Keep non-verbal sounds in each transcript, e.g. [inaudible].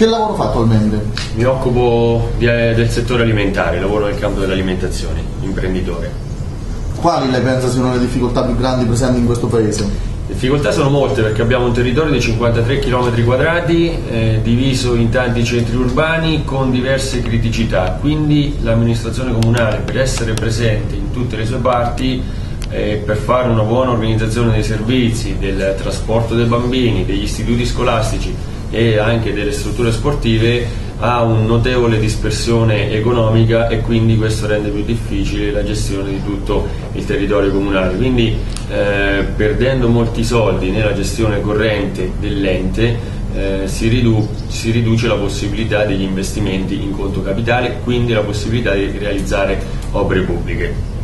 Che lavoro fa attualmente? Mi occupo di, eh, del settore alimentare, lavoro nel campo dell'alimentazione, imprenditore. Quali lei pensa siano le difficoltà più grandi presenti in questo paese? Le difficoltà sono molte perché abbiamo un territorio di 53 km quadrati eh, diviso in tanti centri urbani con diverse criticità, quindi l'amministrazione comunale per essere presente in tutte le sue parti eh, per fare una buona organizzazione dei servizi, del trasporto dei bambini, degli istituti scolastici e anche delle strutture sportive ha un notevole dispersione economica e quindi questo rende più difficile la gestione di tutto il territorio comunale. Quindi eh, perdendo molti soldi nella gestione corrente dell'ente eh, si, ridu si riduce la possibilità degli investimenti in conto capitale, quindi la possibilità di realizzare opere pubbliche.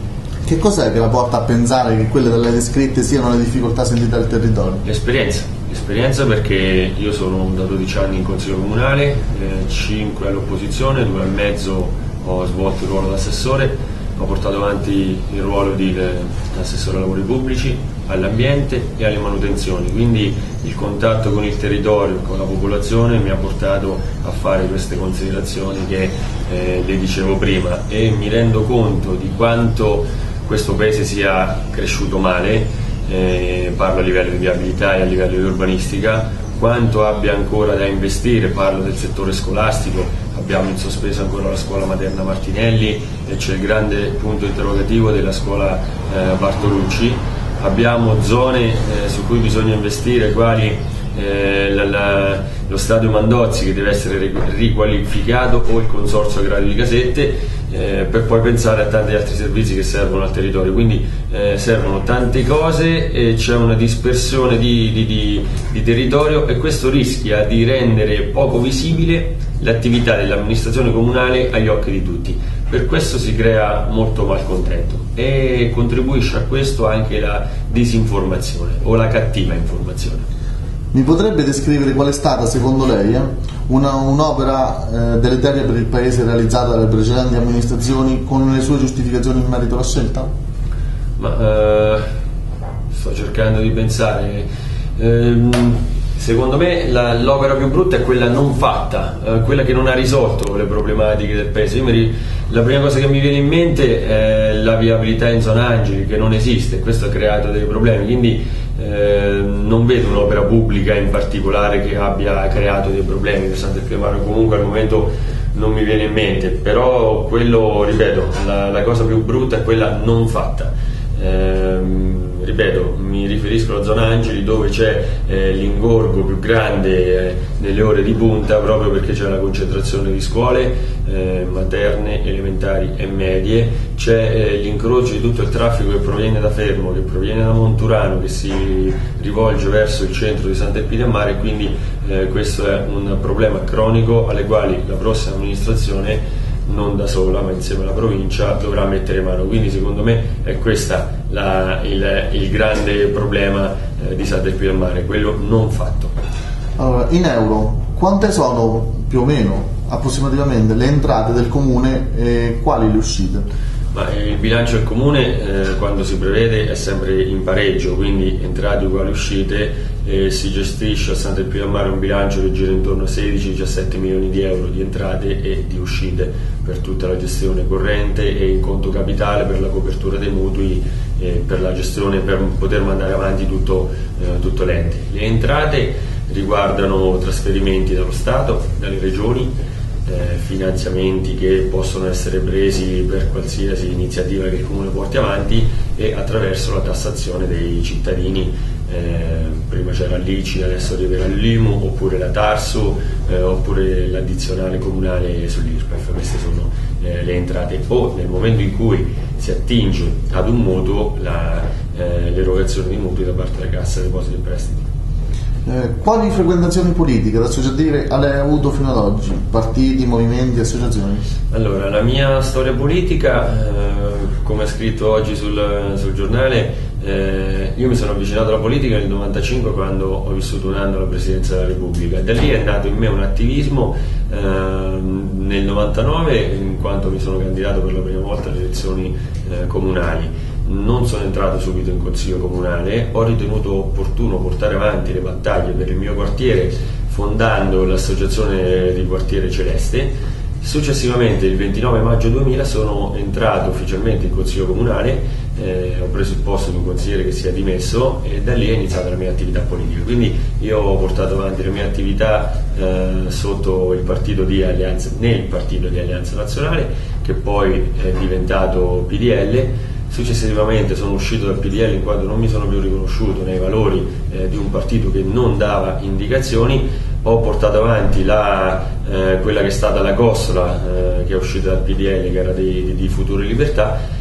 Che cos'è che la porta a pensare che quelle lei descritte siano le difficoltà sentite dal territorio? L'esperienza, l'esperienza perché io sono da 12 anni in Consiglio Comunale, eh, 5 all'opposizione, due e mezzo ho svolto il ruolo d'assessore, ho portato avanti il ruolo di eh, assessore ai lavori pubblici, all'ambiente e alle manutenzioni, quindi il contatto con il territorio, con la popolazione mi ha portato a fare queste considerazioni che eh, le dicevo prima. E mi rendo conto di quanto questo paese sia cresciuto male, eh, parlo a livello di viabilità e a livello di urbanistica, quanto abbia ancora da investire, parlo del settore scolastico, abbiamo in sospeso ancora la scuola materna Martinelli e c'è il grande punto interrogativo della scuola eh, Bartolucci, abbiamo zone eh, su cui bisogna investire quali eh, la, la, lo stadio Mandozzi che deve essere riqualificato o il consorzio agrario di Casette eh, per poi pensare a tanti altri servizi che servono al territorio. Quindi eh, servono tante cose e c'è una dispersione di, di, di, di, territorio e questo rischia di rendere poco visibile l'attività dell'amministrazione comunale agli occhi di tutti. Per questo si crea molto malcontento e contribuisce a questo anche la disinformazione o la cattiva informazione. Mi potrebbe descrivere qual è stata, secondo lei, eh, una, un'opera eh, deleteria per il Paese realizzata dalle precedenti amministrazioni con le sue giustificazioni in merito alla scelta? Ma, eh, sto cercando di pensare. Ehm, secondo me la, l'opera più brutta è quella non fatta, eh, quella che non ha risolto le problematiche del Paese. Mi, la prima cosa che mi viene in mente è la viabilità in zona Angeli, che non esiste, questo ha creato dei problemi. Quindi, eh, non vedo un'opera pubblica in particolare che abbia creato dei problemi per Sant'Elpiomaro, comunque al momento non mi viene in mente, però quello, ripeto, la, la cosa più brutta è quella non fatta. Eh, ripeto, mi riferisco alla zona Angeli dove c'è eh, l'ingorgo più grande eh, nelle ore di punta proprio perché c'è la concentrazione di scuole eh, materne, elementari e medie, c'è eh, l'incrocio di tutto il traffico che proviene da Fermo, che proviene da Monturano, che si rivolge verso il centro di Sant'Elpidio e quindi eh, questo è un problema cronico alle quali la prossima amministrazione non da sola ma insieme alla provincia dovrà mettere mano quindi secondo me è questo il, il, grande problema eh, di Sant'Elpidio del Mare quello non fatto allora, in euro quante sono più o meno approssimativamente le entrate del comune e quali le uscite? Ma il bilancio del comune eh, quando si prevede è sempre in pareggio, quindi entrate uguali uscite e si gestisce a Sant'Elpidio del Mare un bilancio che gira intorno a 16-17 milioni di euro di entrate e di uscite per tutta la gestione corrente e in conto capitale per la copertura dei mutui e per la gestione per poter mandare avanti tutto, eh, tutto l'ente. Le entrate riguardano trasferimenti dallo Stato, dalle regioni, eh, finanziamenti che possono essere presi per qualsiasi iniziativa che il Comune porti avanti e attraverso la tassazione dei cittadini eh, prima c'era l'ICI, adesso arriverà l'IMU, oppure la Tarsu, eh, oppure l'addizionale comunale sull'IRPEF, queste sono eh, le entrate. O nel momento in cui si attinge ad un mutuo la, eh, l'erogazione di mutui da parte della Cassa Depositi e Prestiti. Eh, quali frequentazioni politiche da associative hai avuto fino ad oggi? Partiti, movimenti, associazioni? Allora, la mia storia politica, eh, come ha scritto oggi sul, sul giornale, eh, io mi sono avvicinato alla politica nel 95 quando ho vissuto un anno alla Presidenza della Repubblica. Da lì è nato in me un attivismo eh, nel 99 in quanto mi sono candidato per la prima volta alle elezioni eh, comunali. Non sono entrato subito in consiglio comunale, ho ritenuto opportuno portare avanti le battaglie per il mio quartiere fondando l'associazione di quartiere Celeste. Successivamente, il 29 maggio 2000, sono entrato ufficialmente in Consiglio Comunale, eh, ho preso il posto di un consigliere che si è dimesso e da lì è iniziata la mia attività politica. Quindi io ho portato avanti la mia attività eh, sotto il partito di Alleanza, nel partito di Alleanza Nazionale, che poi è diventato PDL Successivamente sono uscito dal PDL in quanto non mi sono più riconosciuto nei valori eh, di un partito che non dava indicazioni, ho portato avanti la, eh, quella che è stata la costola eh, che è uscita dal PDL, che era di, di Future Libertà.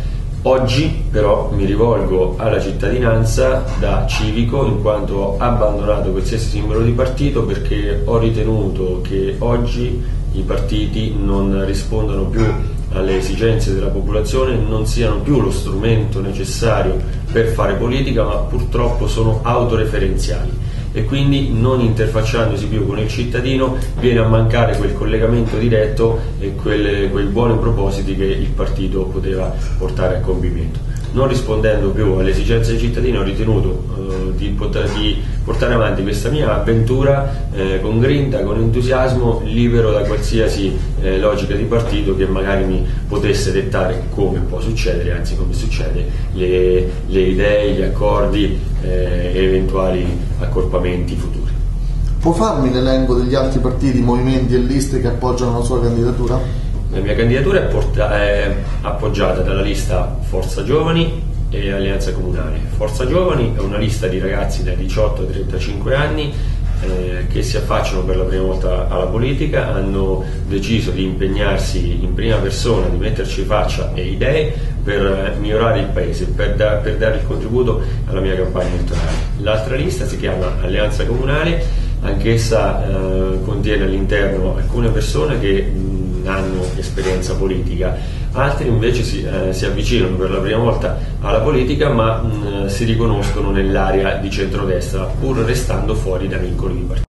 Oggi però mi rivolgo alla cittadinanza da civico in quanto ho abbandonato qualsiasi simbolo di partito perché ho ritenuto che oggi i partiti non rispondono più alle esigenze della popolazione non siano più lo strumento necessario per fare politica, ma purtroppo sono autoreferenziali e quindi non interfacciandosi più con il cittadino viene a mancare quel collegamento diretto e quelle, quei buoni propositi che il partito poteva portare a compimento non rispondendo più alle esigenze dei cittadini ho ritenuto eh, di, poter, di, portare avanti questa mia avventura eh, con grinta, con entusiasmo, libero da qualsiasi eh, logica di partito che magari mi potesse dettare come può succedere, anzi come succede, le, le idee, gli accordi eh, e eventuali accorpamenti futuri. Può farmi l'elenco degli altri partiti, movimenti e liste che appoggiano la sua candidatura? La mia candidatura è, porta- è appoggiata dalla lista Forza Giovani e Alleanza Comunale. Forza Giovani è una lista di ragazzi dai 18 ai 35 anni eh, che si affacciano per la prima volta alla politica, hanno deciso di impegnarsi in prima persona, di metterci faccia e idee per migliorare il paese, per, da- per dare il contributo alla mia campagna elettorale. L'altra lista si chiama Alleanza Comunale, anch'essa eh, contiene all'interno alcune persone che mh, hanno esperienza politica, altri invece si, eh, si, avvicinano per la prima volta alla politica ma mh, si riconoscono nell'area di centrodestra pur restando fuori da vincoli di partito.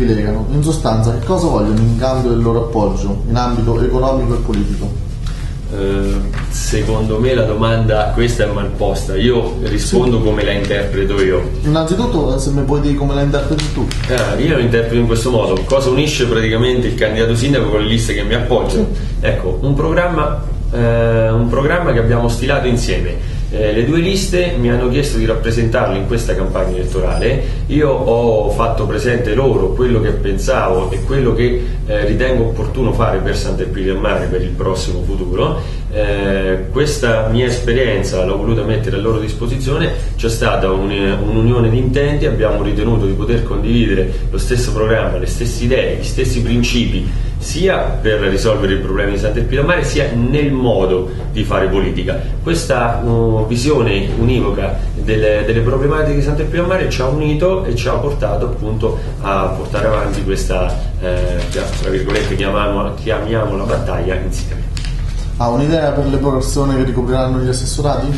Privilegiano. In sostanza, che cosa vogliono in cambio del loro appoggio in ambito economico e politico? Eh, secondo me la domanda questa è mal posta, io rispondo sì. come la interpreto io. Innanzitutto se mi puoi dire come la interpreti tu. Eh, io la interpreto in questo modo, cosa unisce praticamente il candidato sindaco con le liste che mi appoggiano? Sì. Ecco, un programma, eh, un programma che abbiamo stilato insieme eh, le due liste mi hanno chiesto di rappresentarle in questa campagna elettorale, io ho fatto presente loro quello che pensavo e quello che eh, ritengo opportuno fare per Sant'Elpidio del Mare per il prossimo futuro. Eh, questa mia esperienza l'ho voluta mettere a loro disposizione, c'è stata un, un'unione di intenti, abbiamo ritenuto di poter condividere lo stesso programma, le stesse idee, gli stessi principi sia per risolvere i problemi di Sant'Elpidio Mare sia nel modo di fare politica. Questa uh, visione univoca delle, delle, problematiche di Sant'Elpidio Mare ci ha unito e ci ha portato appunto a portare avanti questa, eh, tra virgolette, chiamiamo, chiamiamola battaglia insieme. Ha un'idea per le persone che ricopriranno gli assessorati?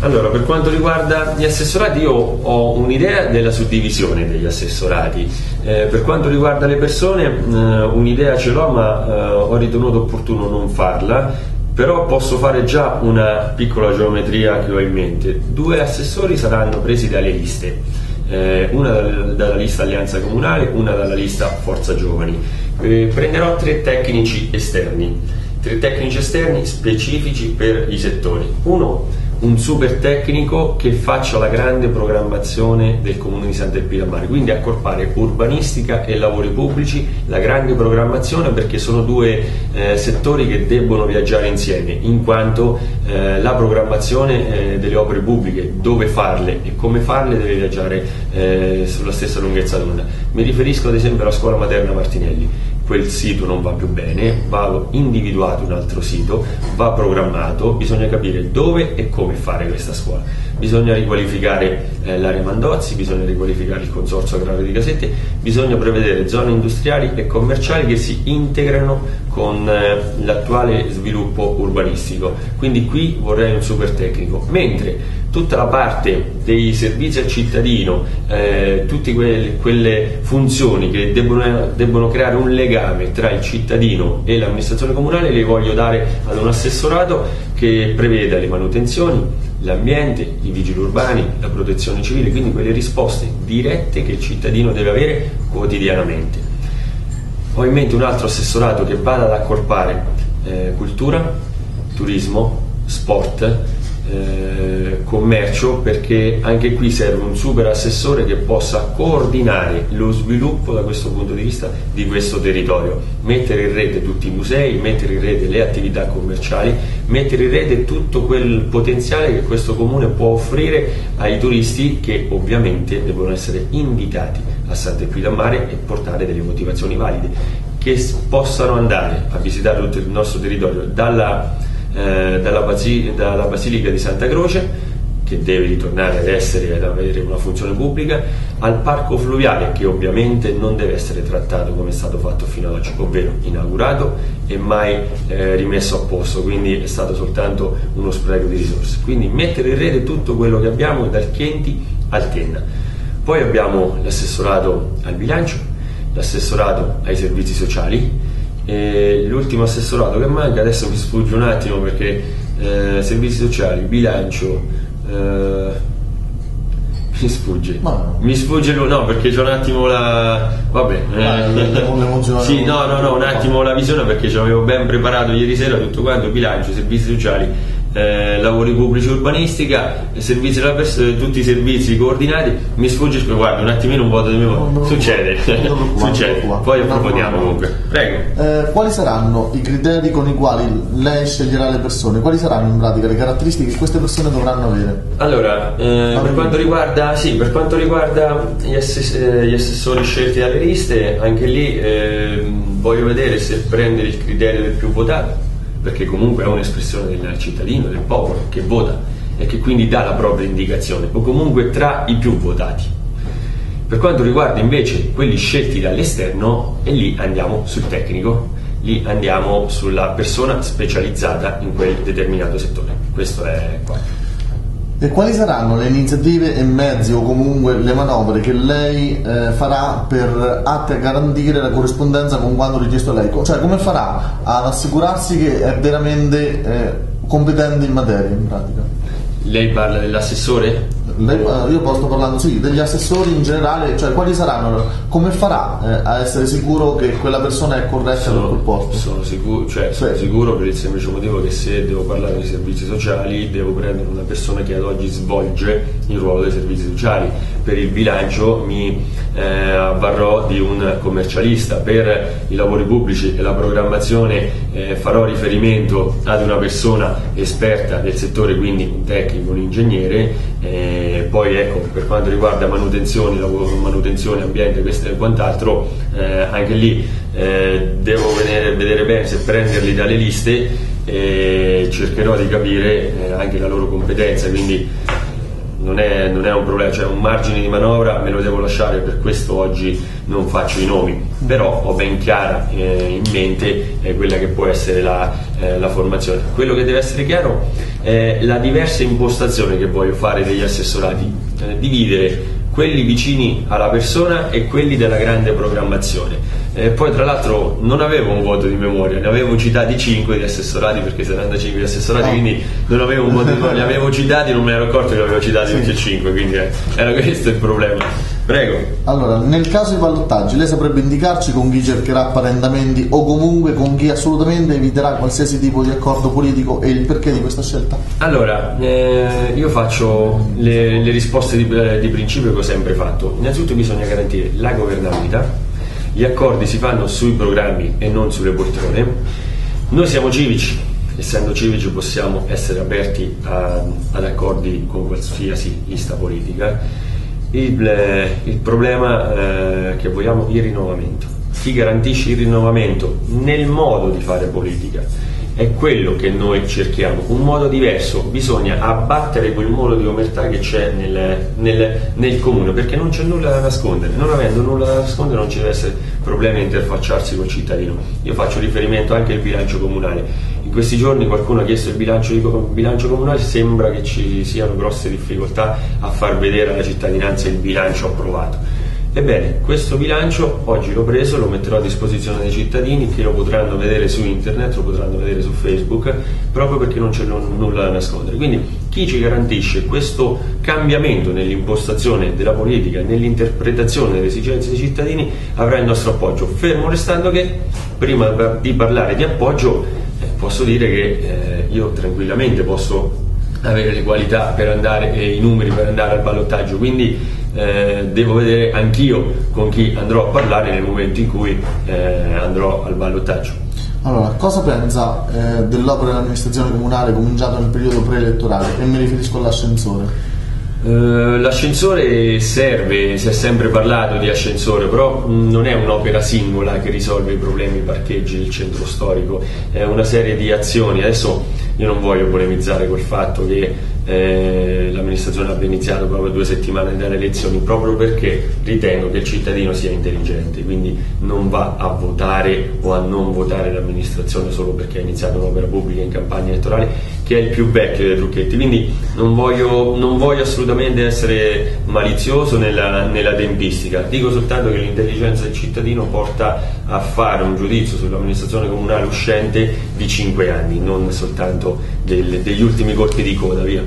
Allora, per quanto riguarda gli assessorati, io ho un'idea della suddivisione degli assessorati. Eh, per quanto riguarda le persone, eh, un'idea ce l'ho, ma eh, ho ritenuto opportuno non farla. Però posso fare già una piccola geometria che ho in mente. Due assessori saranno presi dalle liste, eh, una dalla lista Alleanza Comunale, una dalla lista Forza Giovani. Eh, prenderò tre tecnici esterni, tre tecnici esterni specifici per i settori. Uno un super tecnico che faccia la grande programmazione del comune di Sant'Elpida Mare, quindi accorpare urbanistica e lavori pubblici, la grande programmazione perché sono due eh, settori che debbono viaggiare insieme, in quanto eh, la programmazione eh, delle opere pubbliche, dove farle e come farle deve viaggiare eh, sulla stessa lunghezza d'onda. Mi riferisco ad esempio alla scuola materna Martinelli quel sito non va più bene, va individuato un altro sito, va programmato, bisogna capire dove e come fare questa scuola. Bisogna riqualificare eh, l'area Mandozzi, bisogna riqualificare il consorzio agrario di Casette, bisogna prevedere zone industriali e commerciali che si integrano con eh, l'attuale sviluppo urbanistico. Quindi qui vorrei un super tecnico. Mentre tutta la parte dei servizi al cittadino, eh, tutte quelle, quelle, funzioni che debbono, debbono, creare un legame tra il cittadino e l'amministrazione comunale, le voglio dare ad un assessorato che preveda le manutenzioni, l'ambiente, i vigili urbani, la protezione civile, quindi quelle risposte dirette che il cittadino deve avere quotidianamente. Ho in mente un altro assessorato che vada ad accorpare eh, cultura, turismo, sport, eh, commercio perché anche qui serve un super assessore che possa coordinare lo sviluppo da questo punto di vista di questo territorio, mettere in rete tutti i musei, mettere in rete le attività commerciali, mettere in rete tutto quel potenziale che questo comune può offrire ai turisti che ovviamente devono essere invitati a Sant'Equida Mare e portare delle motivazioni valide che possano andare a visitare tutto il nostro territorio dalla eh, dalla, Basi- dalla, Basilica di Santa Croce che deve ritornare ad essere ad avere una funzione pubblica al parco fluviale che ovviamente non deve essere trattato come è stato fatto fino ad oggi ovvero inaugurato e mai eh, rimesso a posto. Quindi è stato soltanto uno spreco di risorse. Quindi mettere in rete tutto quello che abbiamo dal Chienti al Tenna poi abbiamo l'assessorato al bilancio l'assessorato ai servizi sociali e l'ultimo assessorato che manca, adesso mi sfugge un attimo perché eh, servizi sociali, bilancio, eh, [laughs] mi sfugge. Ma... Mi sfugge no, perché c'è un attimo la. Vabbè. Eh, sì, no, no, no, un attimo la visione perché ci avevo ben preparato ieri sera tutto quanto, bilancio, servizi sociali eh, lavori pubblici urbanistica, servizi alla pers- tutti i servizi coordinati, mi sfugge, guarda un attimino un vuoto di memoria, succede, succede, poi approfondiamo comunque. Prego. Eh, quali saranno i criteri con i quali lei sceglierà le persone? Quali saranno in pratica le caratteristiche che queste persone dovranno avere? Allora, eh, per, quanto riguarda, sì, per quanto riguarda gli, assess- eh, gli, assessori scelti dalle liste, anche lì ehm, voglio vedere se prendere il criterio del più votato perché comunque è un'espressione del cittadino, del popolo che vota e che quindi dà la propria indicazione, o comunque tra i più votati. Per quanto riguarda invece quelli scelti dall'esterno, e lì andiamo sul tecnico, lì andiamo sulla persona specializzata in quel determinato settore. Questo è qua. E quali saranno le iniziative e mezzi o comunque le manovre che lei eh, farà per atte a garantire la corrispondenza con quanto richiesto a lei? Cioè come farà ad assicurarsi che è veramente eh, competente in materia in pratica? Lei parla dell'assessore? Eh, io sto parlando sì, degli assessori in generale, cioè quali saranno, come farà eh, a essere sicuro che quella persona è corretta sono, per quel posto? Sono sicuro, cioè, sì. sono sicuro per il semplice motivo che se devo parlare di servizi sociali devo prendere una persona che ad oggi svolge il ruolo dei servizi sociali. Per il bilancio mi eh, avvarrò di un commercialista, per i lavori pubblici e la programmazione eh, farò riferimento ad una persona esperta del settore, quindi un tecnico, un ingegnere eh, poi ecco, per quanto riguarda manutenzioni, lavoro, manutenzione, ambiente e quant'altro, eh, anche lì eh, devo vedere, vedere, bene se prenderli dalle liste e cercherò di capire eh, anche la loro competenza, quindi non è, non è, un problema, cioè un margine di manovra me lo devo lasciare, per questo oggi non faccio i nomi, però ho ben chiara eh, in mente eh, quella che può essere la, eh, la, formazione. Quello che deve essere chiaro è la diversa impostazione che voglio fare degli assessorati, eh, dividere quelli vicini alla persona e quelli della grande programmazione. E poi tra l'altro non avevo un voto di memoria, ne avevo citati 5 di assessorati perché 75 di assessorati, oh. quindi non avevo un voto di memoria, [laughs] li avevo citati e non me ne ero accorto che li avevo citati sì. tutti 5, quindi eh, era questo il problema. Prego. Allora, nel caso di ballottaggi, lei saprebbe indicarci con chi cercherà apparentamenti o comunque con chi assolutamente eviterà qualsiasi tipo di accordo politico e il perché di questa scelta? Allora, eh, io faccio le, le risposte di, eh, di principio che ho sempre fatto. Innanzitutto bisogna garantire la governabilità, gli accordi si fanno sui programmi e non sulle poltrone. Noi siamo civici, essendo civici possiamo essere aperti a, ad accordi con qualsiasi lista politica il, il problema eh, che vogliamo il rinnovamento. chi garantisce il rinnovamento nel modo di fare politica è quello che noi cerchiamo, un modo diverso, bisogna abbattere quel muro di omertà che c'è nel, nel, nel, comune, perché non c'è nulla da nascondere, non avendo nulla da nascondere non ci deve essere problema a interfacciarsi col cittadino. Io faccio riferimento anche al bilancio comunale, in questi giorni qualcuno ha chiesto il bilancio, il bilancio comunale, sembra che ci siano grosse difficoltà a far vedere alla cittadinanza il bilancio approvato Ebbene, questo bilancio oggi l'ho preso, lo metterò a disposizione dei cittadini che lo potranno vedere su internet, lo potranno vedere su Facebook, proprio perché non c'è nulla da nascondere. Quindi chi ci garantisce questo cambiamento nell'impostazione della politica, nell'interpretazione delle esigenze dei cittadini, avrà il nostro appoggio. Fermo restando che, prima di parlare di appoggio, eh, posso dire che eh, io tranquillamente posso avere le qualità per andare e i numeri per andare al ballottaggio, quindi eh, devo vedere anch'io con chi andrò a parlare nel momento in cui eh, andrò al ballottaggio. Allora, cosa pensa eh, dell'opera dell'amministrazione comunale cominciata nel periodo preelettorale? E mi riferisco all'ascensore. Uh, l'ascensore serve, si è sempre parlato di ascensore, però mh, non è un'opera singola che risolve i problemi parcheggi del centro storico, è una serie di azioni. Adesso io non voglio polemizzare col fatto che eh, l'amministrazione abbia iniziato proprio due settimane dalle elezioni proprio perché ritengo che il cittadino sia intelligente, quindi non va a votare o a non votare l'amministrazione solo perché ha iniziato un'opera pubblica in campagna elettorale che è il più vecchio dei trucchetti, quindi non voglio, non voglio assolutamente essere malizioso nella, nella, tempistica, dico soltanto che l'intelligenza del cittadino porta a fare un giudizio sull'amministrazione comunale uscente di 5 anni, non soltanto del, degli ultimi colpi di coda. Via.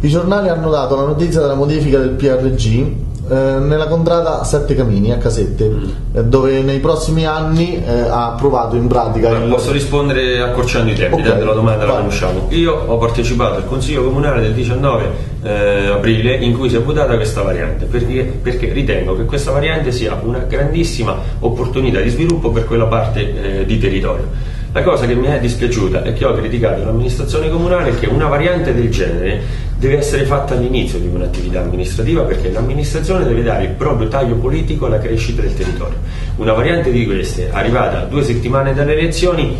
I giornali hanno dato la notizia della modifica del PRG nella contrada Sette Camini a Casette, mm. eh, dove nei prossimi anni eh, ha approvato in pratica. il... Posso rispondere accorciando i tempi, okay. la domanda la conosciamo. Io ho partecipato al Consiglio Comunale del 19 eh, aprile in cui si è votata questa variante, perché, perché, ritengo che questa variante sia una grandissima opportunità di sviluppo per quella parte di territorio. La cosa che mi è dispiaciuta e che ho criticato l'amministrazione comunale è che una variante del genere deve essere fatta all'inizio di un'attività amministrativa perché l'amministrazione deve dare il proprio taglio politico alla crescita del territorio. Una variante di queste, arrivata due settimane dalle elezioni,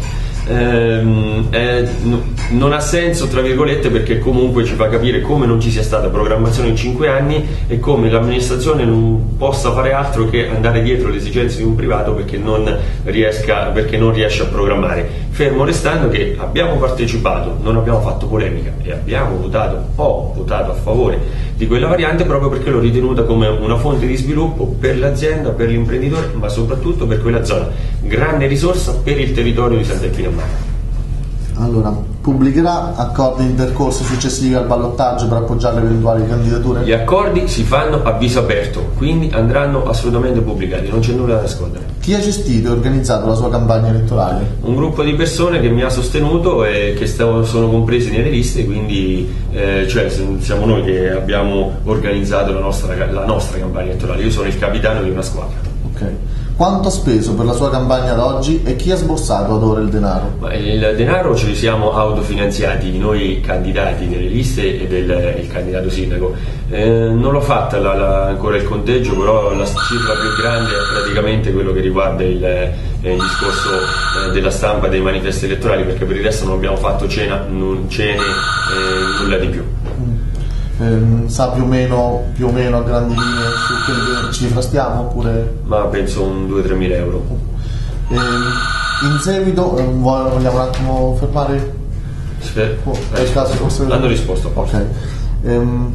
ehm, eh, non ha senso tra virgolette perché comunque ci fa capire come non ci sia stata programmazione in cinque anni e come l'amministrazione non possa fare altro che andare dietro le esigenze di un privato perché non, riesca, perché non riesce a programmare. Fermo restando che abbiamo partecipato, non abbiamo fatto polemica e abbiamo votato, ho votato a favore di quella variante proprio perché l'ho ritenuta come una fonte di sviluppo per l'azienda, per l'imprenditore, ma soprattutto per quella zona, grande risorsa per il territorio di Sant'Elpino Mare. Allora, pubblicherà accordi intercorsi successivi al ballottaggio per appoggiare le eventuali candidature? Gli accordi si fanno a viso aperto, quindi andranno assolutamente pubblicati, non c'è nulla da nascondere. Chi ha gestito e organizzato la sua campagna elettorale? Un gruppo di persone che mi ha sostenuto e che sono compresi nelle liste, quindi eh, cioè, siamo noi che abbiamo organizzato la nostra, la nostra campagna elettorale. Io sono il capitano di una squadra. Ok. Quanto ha speso per la sua campagna ad oggi e chi ha sborsato ad ora il denaro? il denaro ce li siamo autofinanziati noi candidati delle liste e del candidato sindaco. Eh, non l'ho fatta la, la, ancora il conteggio, però la cifra più grande è praticamente quello che riguarda il, eh, il discorso eh, della stampa dei manifesti elettorali, perché per il resto non abbiamo fatto cena, non, cene, eh, nulla di più ehm, sa più o, meno, più o meno a grandi linee su che cifra stiamo? Oppure... Ma penso un 2-3 mila euro. Ehm, in seguito, ehm, vogliamo un attimo fermare? Sì. Oh, eh, caso, forse... Hanno risposto. Ok. Ehm,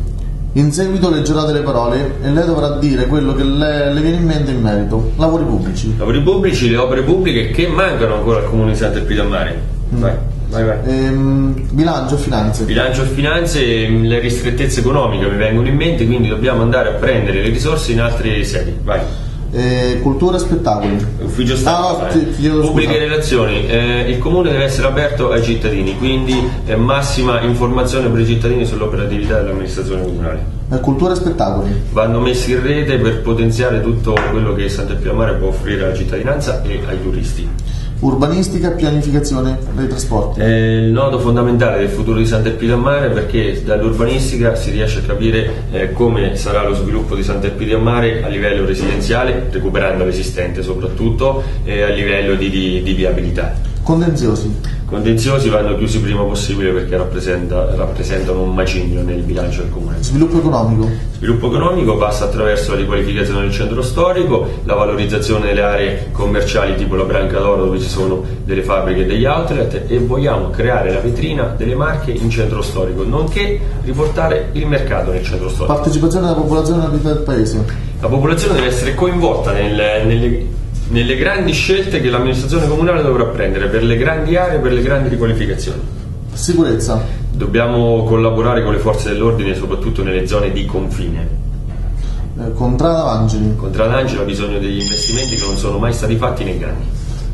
in seguito leggerà delle parole e lei dovrà dire quello che le, le, viene in mente in merito. Lavori pubblici. Lavori pubblici, le opere pubbliche che mancano ancora al comune di Sant'Elpidio Mare. Mm. Vai. Vai, vai. Ehm, bilancio e finanze. Bilancio e finanze, mm, le ristrettezze economiche mi vengono in mente, quindi dobbiamo andare a prendere le risorse in altre sedi. Vai. Eh, cultura e spettacoli. Ufficio stampa, ah, eh. pubbliche relazioni. Eh, il comune deve essere aperto ai cittadini, quindi eh, massima informazione per i cittadini sull'operatività dell'amministrazione comunale. Eh, cultura e spettacoli. Vanno messi in rete per potenziare tutto quello che Sant'Epio Mare può offrire alla cittadinanza e ai turisti urbanistica pianificazione dei trasporti. È il nodo fondamentale del futuro di Sant'Elpidio a Mare perché dall'urbanistica si riesce a capire eh, come sarà lo sviluppo di Sant'Elpidio a Mare a livello residenziale, recuperando l'esistente soprattutto, e a livello di, di, di viabilità. Contenziosi. Contenziosi vanno chiusi il prima possibile perché rappresenta, rappresentano un macigno nel bilancio del comune. Sviluppo economico. Sviluppo economico passa attraverso la riqualificazione del centro storico, la valorizzazione delle aree commerciali tipo la Branca d'Oro dove ci sono delle fabbriche e degli outlet e vogliamo creare la vetrina delle marche in centro storico, nonché riportare il mercato nel centro storico. Partecipazione della popolazione alla vita del paese. La popolazione deve essere coinvolta nel, nelle nelle grandi scelte che l'amministrazione comunale dovrà prendere per le grandi aree e per le grandi riqualificazioni. Sicurezza. Dobbiamo collaborare con le forze dell'ordine soprattutto nelle zone di confine. Eh, Contrada Angeli. Contrada Angeli ha bisogno degli investimenti che non sono mai stati fatti negli anni.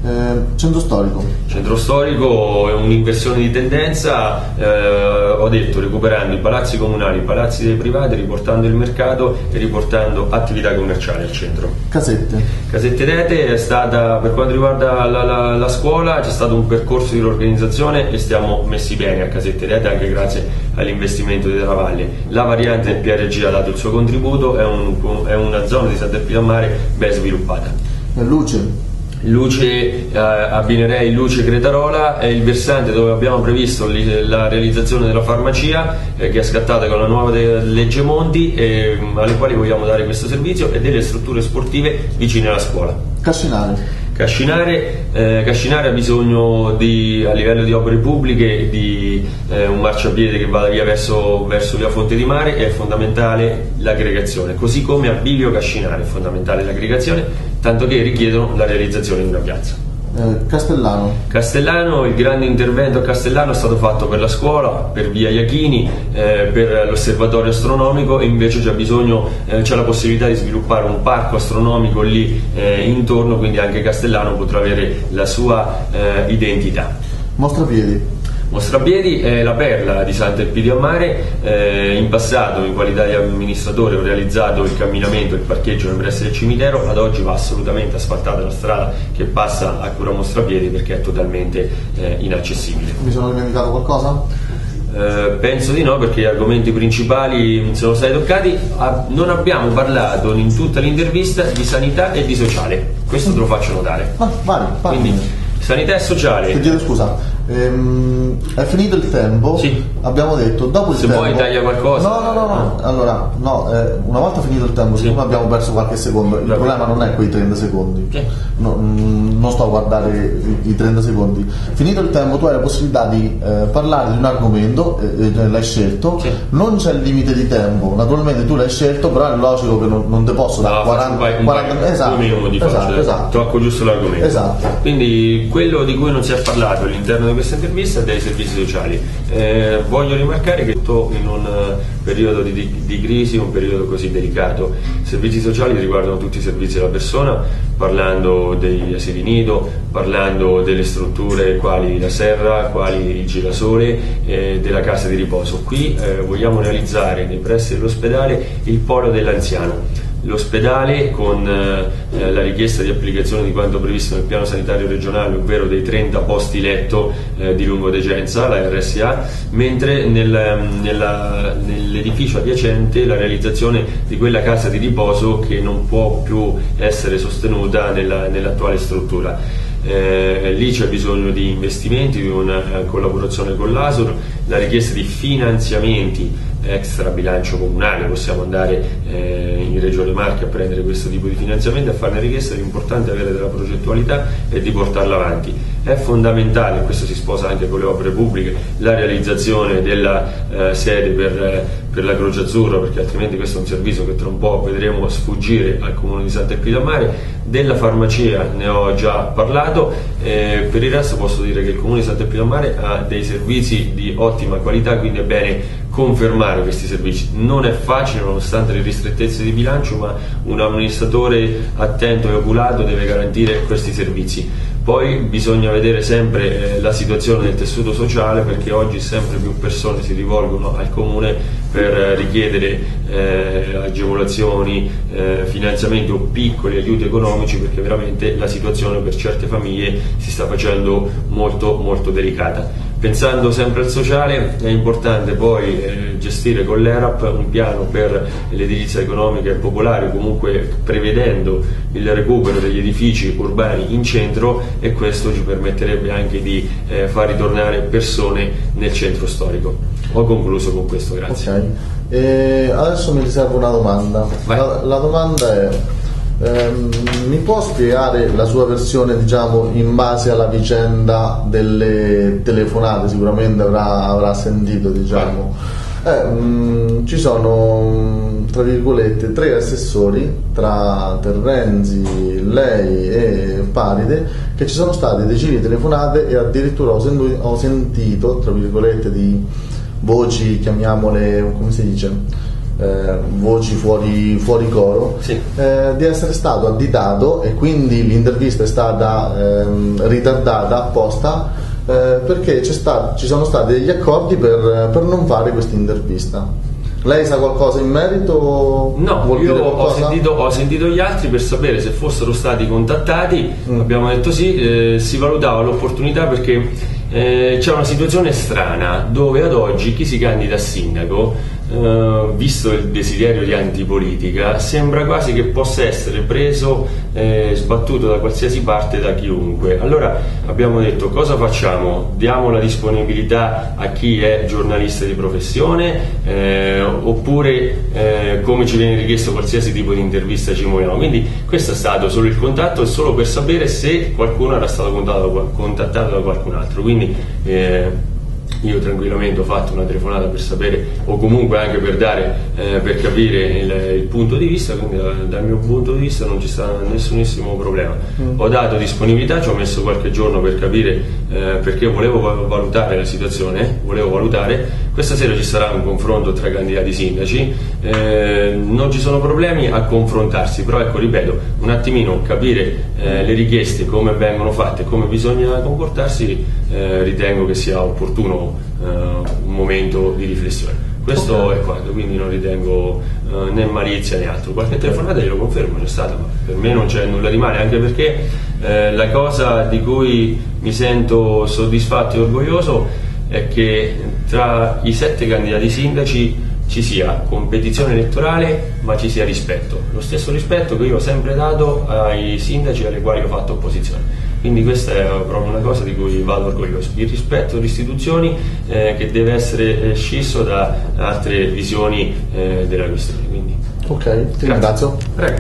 Eh, centro storico. Centro storico è un'inversione di tendenza, eh, ho detto recuperando i palazzi comunali, i palazzi dei privati, riportando il mercato e riportando attività commerciali al centro. Casette. Casette Rete è stata, per quanto riguarda la, la, la scuola, c'è stato un percorso di riorganizzazione e stiamo messi bene a Casette Rete anche grazie all'investimento di Valle. La variante del PRG ha dato il suo contributo, è, un, è una zona di a Mare ben sviluppata. Luce. Luce, eh, abbinerei Luce Cretarola è il versante dove abbiamo previsto la realizzazione della farmacia eh, che è scattata con la nuova legge Monti eh, alle quali vogliamo dare questo servizio e delle strutture sportive vicine alla scuola. Cascinale. Cascinare, eh, Cascinare ha bisogno di, a livello di opere pubbliche di eh, un marciapiede che vada via verso, verso via Fonte di Mare è fondamentale l'aggregazione, così come a Bivio Cascinare è fondamentale l'aggregazione, tanto che richiedono la realizzazione di una piazza. Eh, Castellano. Castellano, il grande intervento a Castellano è stato fatto per la scuola, per via Iachini, eh, per l'osservatorio astronomico e invece c'è bisogno, eh, c'è la possibilità di sviluppare un parco astronomico lì eh, intorno, quindi anche Castellano potrà avere la sua eh, identità. Mostrapiedi. Mostrapiedi è la perla di Sant'Elpidio a Mare, eh, in passato in qualità di amministratore ho realizzato il camminamento e il parcheggio nel pressi del cimitero, ad oggi va assolutamente asfaltata la strada che passa a Cura Mostrapiedi perché è totalmente eh, inaccessibile. Mi sono dimenticato qualcosa? Eh, penso di no perché gli argomenti principali sono stati toccati. Ah, non abbiamo parlato in tutta l'intervista di sanità e di sociale, questo te lo faccio notare. Ah, vai, vai. Quindi sanità e sociale. Ti chiedo scusa, Ehm, è finito il tempo, sì. abbiamo detto dopo il Se tempo. vuoi taglia qualcosa. No, no, no, no. Ah. allora, no, eh, una volta finito il tempo, Sì. siccome abbiamo perso qualche secondo, il Va problema non è quei 30 secondi. Sì. No, mm, non sto a guardare i, i 30 secondi. Finito il tempo, tu hai la possibilità di eh, parlare di un argomento, eh, eh, l'hai scelto, Sì. non c'è il limite di tempo, naturalmente tu l'hai scelto, però è logico che non, non ti posso dare No, 40, faccio un paio- un 40 paio- esatto, minuti di esatto, faccio, esatto. tocco giusto l'argomento. Esatto. Quindi quello di cui non si è parlato all'interno di questa intervista dei servizi sociali. Eh, voglio rimarcare che in un eh, periodo di, di- crisi, un periodo così delicato, i servizi sociali riguardano tutti i servizi alla persona, parlando degli asili nido, parlando delle strutture quali la serra, quali il girasole, eh, della casa di riposo. Qui eh, vogliamo realizzare nei pressi dell'ospedale il polo dell'anziano l'ospedale con eh, la richiesta di applicazione di quanto previsto nel piano sanitario regionale, ovvero dei 30 posti letto eh, di lungodegenza, la RSA, mentre nel- nella- nell'edificio adiacente la realizzazione di quella casa di riposo che non può più essere sostenuta nella- nell'attuale struttura. Eh, lì c'è bisogno di investimenti, di una eh, collaborazione con l'ASUR, la richiesta di finanziamenti extra bilancio comunale, possiamo andare eh, in Regione Marche a prendere questo tipo di finanziamento e a fare una richiesta, è avere della progettualità e di portarla avanti. È fondamentale, questo si sposa anche con le opere pubbliche, la realizzazione della eh, sede per, eh, per la Croce Azzurra, perché altrimenti questo è un servizio che tra un po' vedremo sfuggire al Comune di Sant'Elpidio a Mare. Della farmacia ne ho già parlato, eh, per il resto posso dire che il Comune di Sant'Elpidio a Mare ha dei servizi di ottima qualità, quindi è bene confermare questi servizi. Non è facile nonostante le ristrettezze di bilancio, ma un amministratore attento e oculato deve garantire questi servizi. Poi bisogna vedere sempre eh, la situazione del tessuto sociale perché oggi sempre più persone si rivolgono al comune per richiedere eh, agevolazioni, eh, finanziamenti o piccoli aiuti economici perché veramente la situazione per certe famiglie si sta facendo molto molto delicata. Pensando sempre al sociale è importante poi eh, gestire con l'ERAP un piano per l'edilizia economica e popolare, comunque prevedendo il recupero degli edifici urbani in centro e questo ci permetterebbe anche di eh, far ritornare persone nel centro storico. Ho concluso con questo, grazie. Ok, e adesso mi riservo una domanda. La, la, domanda è, ehm, mi può spiegare la sua versione diciamo, in base alla vicenda delle telefonate? Sicuramente avrà, avrà sentito, diciamo. Eh, mh, mm, ci sono tra virgolette tre assessori tra Terrenzi, lei e Paride che ci sono state decine di telefonate e addirittura ho sentito, ho sentito tra virgolette di voci, chiamiamole, come si dice, eh, voci fuori, fuori coro, sì. eh, di essere stato additato e quindi l'intervista è stata ehm, ritardata apposta eh, perché sta, ci sono stati degli accordi per, per non fare questa intervista. Lei sa qualcosa in merito? No, io ho sentito, ho sentito, gli altri per sapere se fossero stati contattati, mm. abbiamo detto sì, eh, si valutava l'opportunità perché eh, c'è una situazione strana dove ad oggi chi si candida a sindaco Uh, visto il desiderio di antipolitica, sembra quasi che possa essere preso eh, sbattuto da qualsiasi parte da chiunque. Allora abbiamo detto cosa facciamo? Diamo la disponibilità a chi è giornalista di professione eh, oppure eh, come ci viene richiesto qualsiasi tipo di intervista ci muoviamo. Quindi questo è stato solo il contatto e solo per sapere se qualcuno era stato contattato da qualcun altro. Quindi, eh, io tranquillamente ho fatto una telefonata per sapere o comunque anche per dare eh, per capire il, il, punto di vista quindi da, dal mio punto di vista non ci sta nessunissimo problema mm. ho dato disponibilità ci ho messo qualche giorno per capire eh, perché volevo valutare la situazione volevo valutare questa sera ci sarà un confronto tra candidati sindaci eh, non ci sono problemi a confrontarsi però ecco ripeto un attimino capire eh, le richieste come vengono fatte come bisogna comportarsi eh, ritengo che sia opportuno eh, un momento di riflessione. Questo okay. è quanto, quindi non ritengo uh, né malizia né altro. Qualche telefonata glielo confermo, c'è stata, ma per me non c'è nulla di male, anche perché eh, la cosa di cui mi sento soddisfatto e orgoglioso è che tra i sette candidati sindaci ci sia competizione elettorale ma ci sia rispetto, lo stesso rispetto che io ho sempre dato ai sindaci alle quali ho fatto opposizione. Quindi questa è proprio una cosa di cui vado orgoglioso, il rispetto alle istituzioni eh, che deve essere eh, scisso da altre visioni eh, della questione. Quindi, ok, ti ringrazio. Prego.